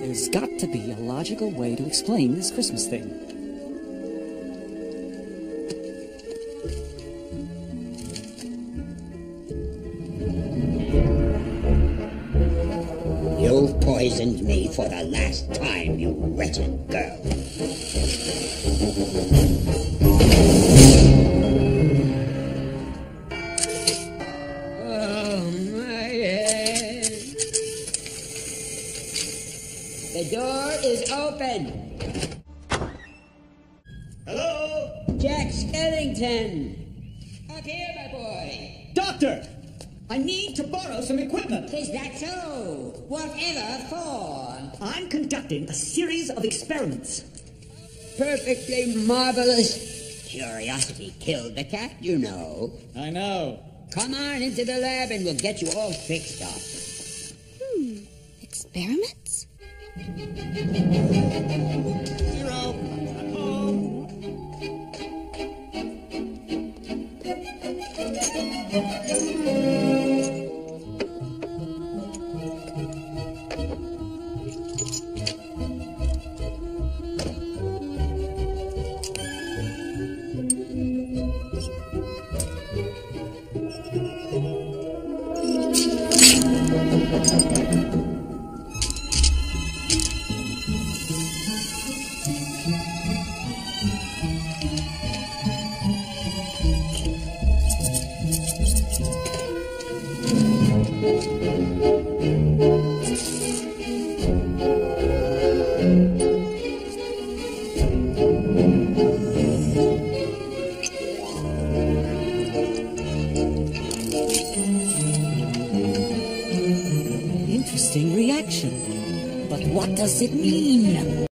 There's got to be a logical way to explain this Christmas thing. You've poisoned me for the last time, you wretched girl. Oh. The door is open. Hello? Jack Skellington. Up here, my boy. Doctor! I need to borrow some equipment. Is that so? Whatever for? I'm conducting a series of experiments. Perfectly marvelous. Curiosity killed the cat, you know. I know. Come on into the lab and we'll get you all fixed up. Hmm. Experiments? Zero. I'm Interesting reaction. But what does it mean?